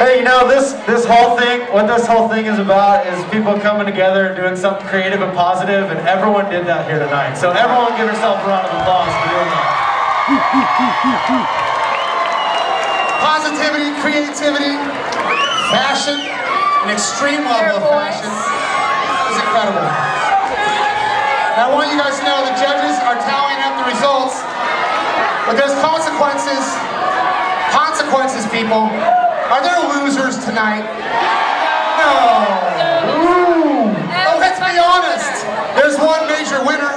from the greaser. Hey, you know, this, this whole thing, what this whole thing is about is people coming together and doing something creative and positive, and everyone did that here tonight. So everyone give yourself a round of applause for doing that. Positivity, creativity, fashion, an extreme level of fashion is incredible. Now, I want you guys to know the judges are tallying up the results, but there's consequences. Consequences, people. Are there losers tonight? No. Ooh. Oh, let's be honest. There's one major winner.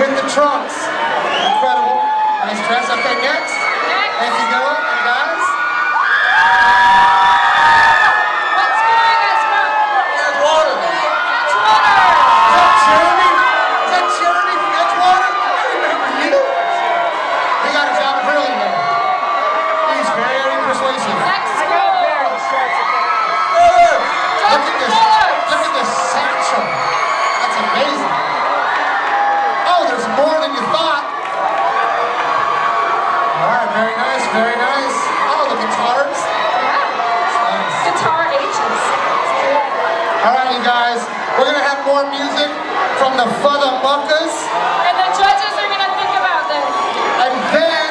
With the trunks. Incredible. Nice dress. Okay, next. Thank you, Noah. And guys. All right, you guys. We're gonna have more music from the Fuzza Muckas. And the judges are gonna think about this. And then,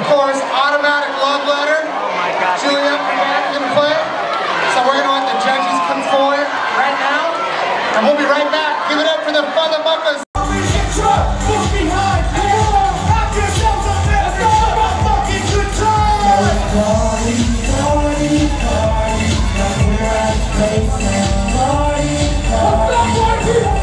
of course, automatic love letter. Juliet, you gonna play? So we're gonna let the judges come forward right now, and we'll be right back.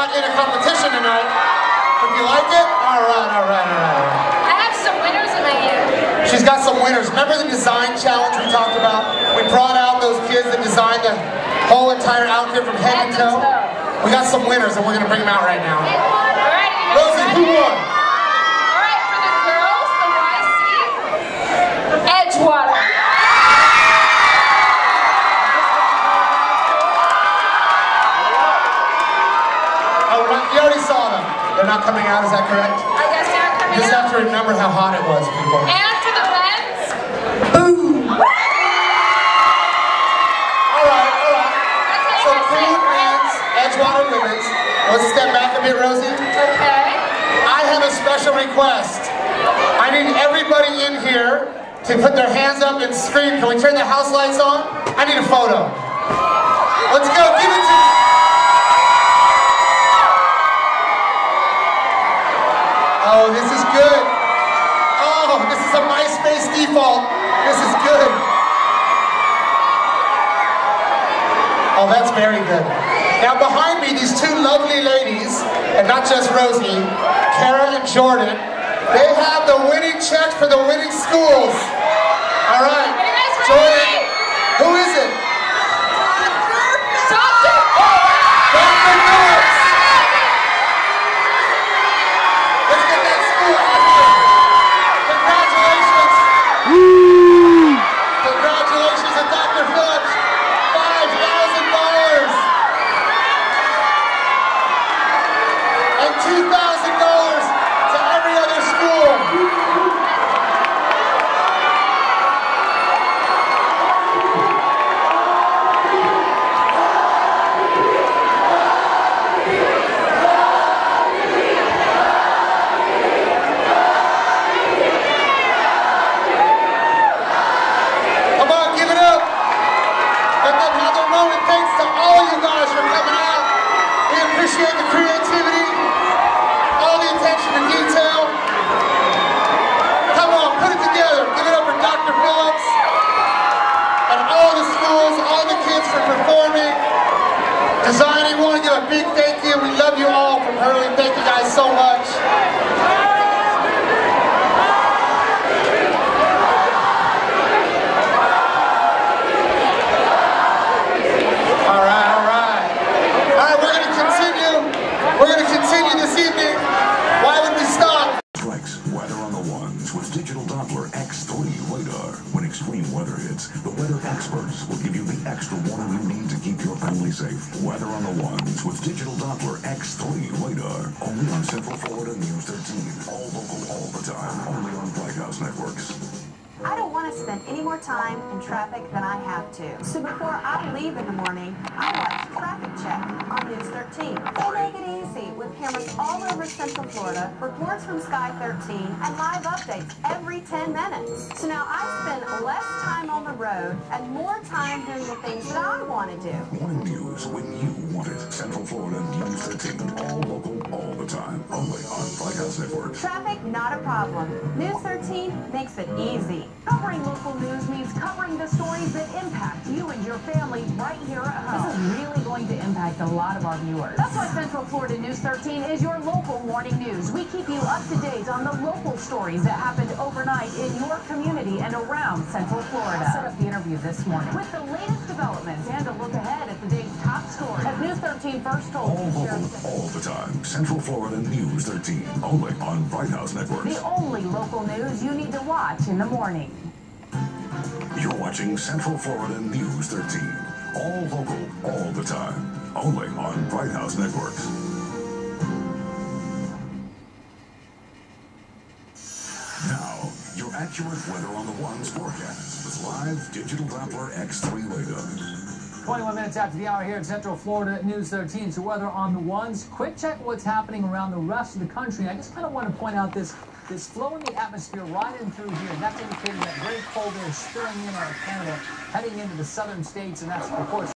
not in a competition tonight, but you like it? All right, all right, all right. I have some winners in my ear. She's got some winners. Remember the design challenge we talked about? We brought out those kids that designed the whole entire outfit from head to toe. We got some winners, and we're gonna bring them out right now. Rosie, who won? Alright, for the girls, the YC, Edgewater. Oh, we're not, you already saw them. They're not coming out, is that correct? I guess they're You coming just have to remember how hot it was, people. And for the men's, All right, all right. that's So how you say food, it, right? men's, Edgewater women's. Let's step back a bit, Rosie. Okay. I have a special request. I need everybody in here to put their hands up and scream. Can we turn the house lights on? I need a photo. Let's go. Give it to me. Oh, this is good. Now behind me, these two lovely ladies, and not just Rosie, Kara and Jordan, they have the winning check for the winning schools. All right, Are you guys ready? Jordan, safe. Weather on the ones with digital Doppler X3 radar. Only on Central Florida News 13. All local, all the time. Only on Bright House Networks. I don't want to spend any more time in traffic than I have to. So before I leave in the morning, I watch Traffic Check on News 13. They make it easy with cameras all over Central Florida, reports from Sky 13, and live updates every 10 minutes. So now I spend less time on the road and more time doing the things that I want to do. Morning news when you want it. Central Florida News 13. All local, all the time. Only on Bright House Networks. Traffic, not a problem. News 13 makes it easy. Covering local news means covering the stories that impact you and your family right here at home. This is really going to impact a lot of our viewers. That's why Central Florida News 13 is your local morning news. We keep you up to date on the local stories that happened overnight in your community and around Central Florida. I set up the interview this morning with the latest developments and a look ahead at the day's top stories. As News 13 first told All local, all the time. Central Florida News 13. Only on Bright House Networks. the only local news you need to watch in the morning. You're watching Central Florida News 13. All local, all the time. Only on Bright House Networks. Now, your accurate weather on the ones forecast with live digital Doppler X3 radar. 21 minutes after the hour here in Central Florida, News 13. So weather on the ones. Quick check what's happening around the rest of the country. I just kind of want to point out this this flow in the atmosphere right in through here. That's indicating that very cold air is stirring in out of Canada, heading into the southern states, and that's of course.